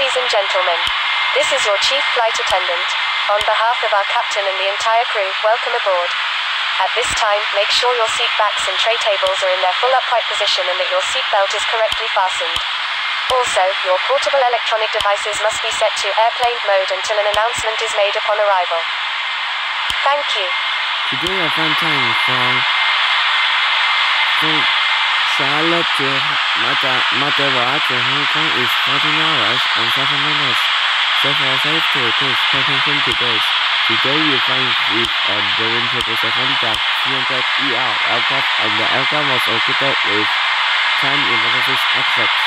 Ladies and gentlemen, this is your chief flight attendant. On behalf of our captain and the entire crew, welcome aboard. At this time, make sure your seat backs and tray tables are in their full upright position and that your seat belt is correctly fastened. Also, your portable electronic devices must be set to airplane mode until an announcement is made upon arrival. Thank you. Today our flight time from Charlotte to Mata- to Hong Kong is 14 hours and 7 minutes. So for safety, pay attention to this. Today you find with a Boeing 777-300ER aircraft and the aircraft was equipped with 10 emergency exits.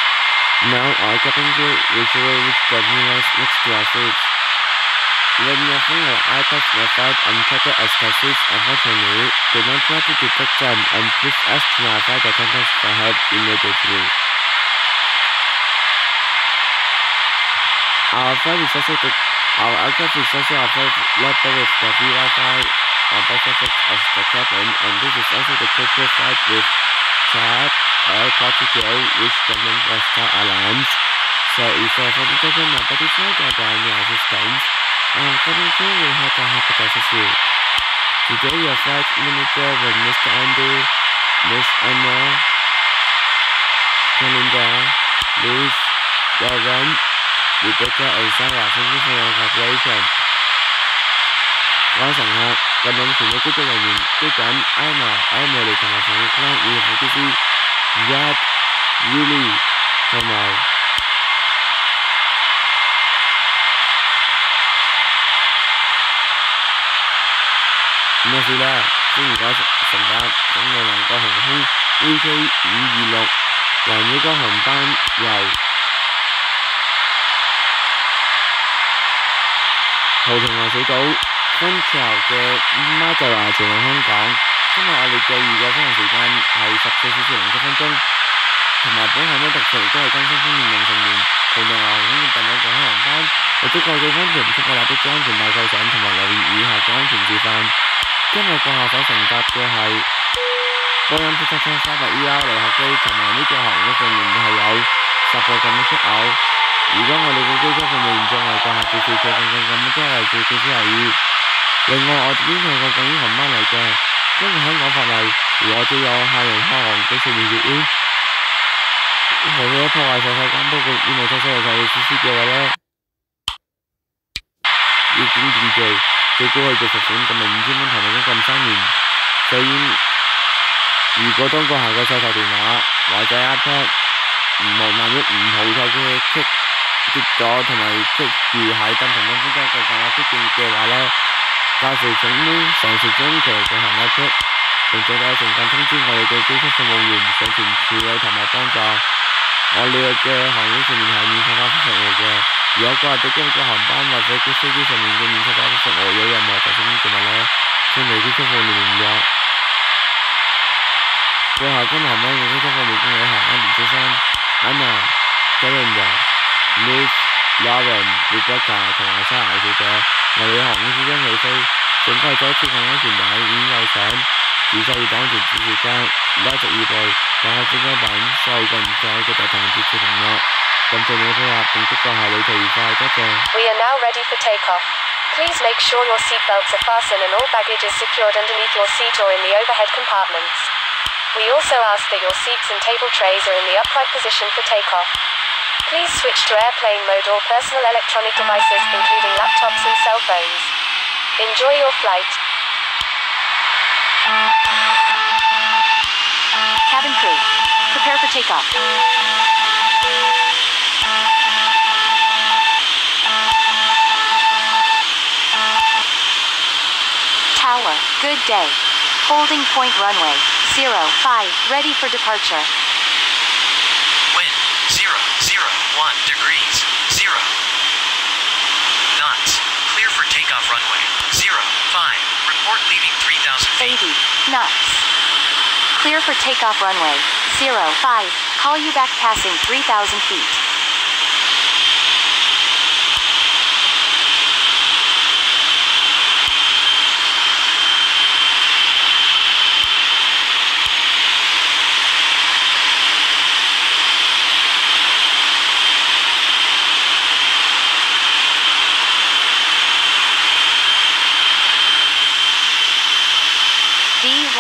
Now our cabin crew usually reach the mirrors next seats. wenn ihr Lebenjochen Alpers Erfolg und Kette als Kassis Erfolgsfamilie, benannt wurde die Tochter am Amplis ersten Jahre der Kontersverhalt in der Deutschland. Alpha Resource Our Alpha Resource Alpha Letter with the VFI on both sides of the cabin and this is also the cultural fight with Chad El Portugal which the Manchester Alliance. So if you have any question about this, I'll be on your assistance. and 17 will have a happy associate. Today your flight manager with Mr. Andy, Miss Anna, Kalinda, Liz, Darren, Rebecca and Sarah from the Fire Corporation. Có sẵn hợp, cảm ơn sự kết cho là những cái cảnh ai mà ai mà lì thằng nào sẽ có như là cái gì Yad, Yuli, Kamal. 埋咩事啦？歡迎各位乘客，能夠航空 VK 五二六環繞該航班由葡萄牙小島 Funchal 嘅 Madeira 前往香港。今日我哋嘅預計飛行時間係十四小時零七分鐘，同埋本航班特殊亦都係更新方面令成員葡萄牙航空嘅特有嘅航班，為咗各地安全出發立即將安全帶扣上，同埋留意以下嘅安全示範。今日過下所乘搭嘅係波音七七七三百 ER 旅客機，同埋呢隻航嘅上面係有十個咁嘅出口。如果我哋嘅機艙服務員仲係掛住四個咁咁咁，即係最最少係二。另外，我哋呢係個港英航班嚟嘅，因為香港法例，如我哋有客人開航機上面熱煙，或者破壞上海關不過煙霧抽出嚟就會實施嘅話咧，要檢定罪，最高可以做罚款，咁咪五千蚊同埋一共三年。所以如果当个下个收手电话或者 iPad 唔好万一唔好手出 c 跌咗同埋 c 住喺灯同灯之间嘅电话出电嘅话咧，届时请呢尝试将佢进行一出，并最快时间通知我哋嘅机舱服务员上前处理同埋帮助。我哋嘅行业上面系免费发放服务嘅。 여과 떼깨물고 한밤 맞아 그 세계에서 민간 인사가 하면서 어여야 뭐 자신이 그만해 전 외국에서 오는군요 그 학원 한번 외국에서 오는군요 한 이제선 아나 캐런다 루스 라렌 리베카 동화사 아시죠 머리 한국 시장에서 전과 저축 강한 신발 인가선 지사이 당직 지식관 나적 이벌 và các bạn sau cho hợp vai các We are now ready for takeoff. Please make sure your seatbelts are fastened and all baggage is secured underneath your seat or in the overhead compartments. We also ask that your seats and table trays are in the upright position for takeoff. Please switch to airplane mode or personal electronic devices including laptops and cell phones. Enjoy your flight. Cabin crew, prepare for takeoff. Tower, good day. Holding point runway, 05, ready for departure. Wind, 0, 0, 1 degrees, 0. Knots, clear for takeoff runway, 0, 5. Report leaving 3,000 feet. 80 knots. Clear for takeoff runway 05, call you back passing 3,000 feet.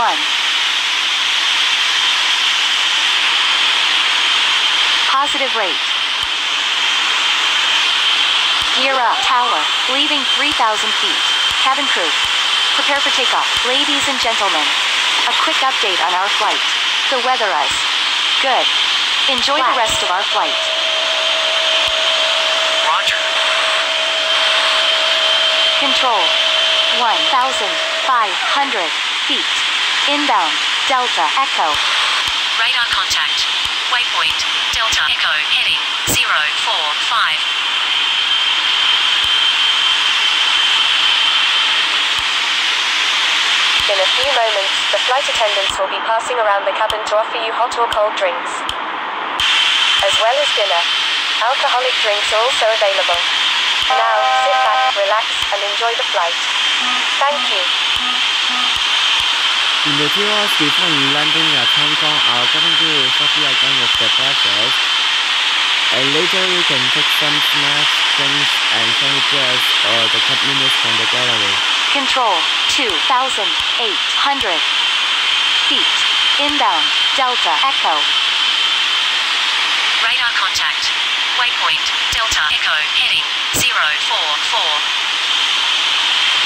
one. Positive rate. Gear up. Tower. Leaving 3,000 feet. Cabin crew. Prepare for takeoff. Ladies and gentlemen. A quick update on our flight. The weather is good. Enjoy the rest of our flight. Roger. Control. 1,500 feet. Inbound. Delta Echo. Delta Echo heading 045. In a few moments, the flight attendants will be passing around the cabin to offer you hot or cold drinks. As well as dinner. Alcoholic drinks are also available. Now, sit back, relax, and enjoy the flight. Thank you. In the tours before you landing at Hong Kong, our cabin crew will serve you again with the breakfast. And later you can take some snacks, drinks, and sandwiches or the cup noodles from the gallery. Control 2,800 feet. Inbound. Delta Echo. Radar contact. Waypoint. Delta Echo heading 044.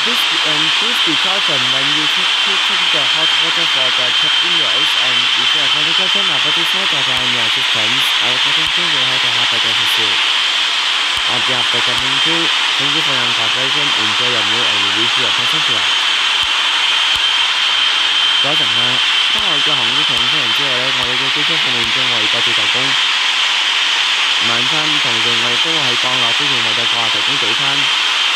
This and please be caution when you take, take, take the hot water for the cabin use and if you are communication about this water and your assistance, our cabin crew will have to help with this issue. On behalf of the cabin crew, thank you for your cooperation, enjoy your meal and we wish you a pleasant flight. 嗰阵咧，当我嘅航空同飞行之后咧，我哋嘅机舱服务员将我哋多次提供晚餐，同时我哋都会喺降落之前为大家提供早餐。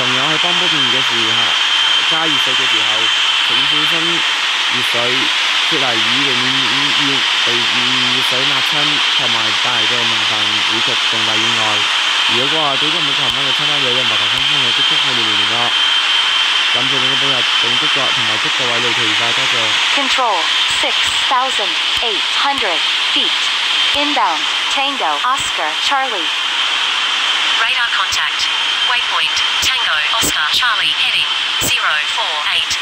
仲有喺幫煲麵嘅時候加熱水嘅時候，請小心熱水脱離以避免要被熱水辣親同埋帶嚟嘅麻煩以及重大意外。如果話對今日嘅航班嘅參加有任何頭身方嘅接觸，我哋聯絡。感謝你嘅配合，並祝各同埋祝各位旅途愉快，多謝。Control 6,800 feet. Inbound. Tango Oscar Charlie. Radar contact. Waypoint. Oscar Charlie heading 048.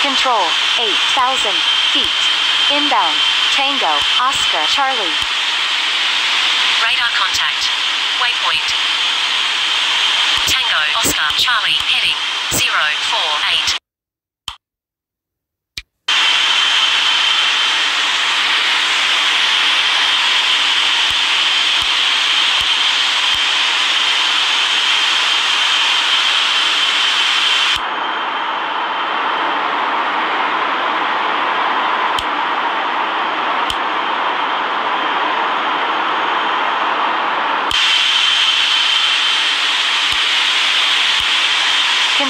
Control 8,000 feet. Inbound. Tango Oscar Charlie. Radar contact. Waypoint. Tango Oscar Charlie heading 048.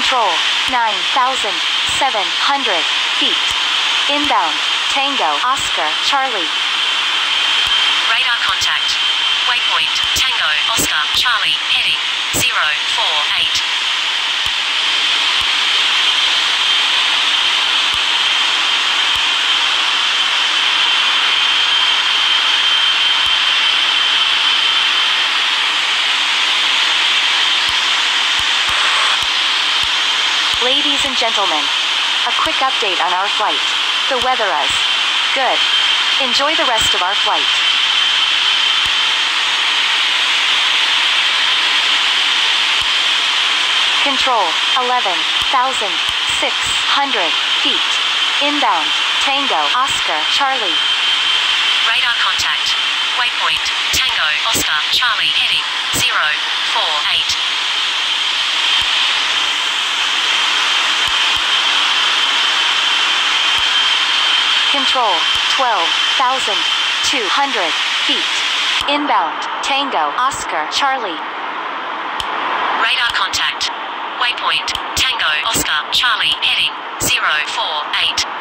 Control 9,700 feet. Inbound. Tango Oscar Charlie. Radar contact. Waypoint. Tango Oscar Charlie heading 048. 'Ladies Ladies and gentlemen, a quick update on our flight. The weather is good. Enjoy the rest of our flight. Control 11,600 feet. Inbound. Tango Oscar Charlie. Radar contact. Waypoint. Tango Oscar Charlie heading 048. Control, 12,200 feet. Inbound, Tango, Oscar, Charlie. Radar contact. Waypoint. Tango Oscar Charlie heading 048.